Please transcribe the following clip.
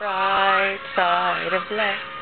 Right side of left.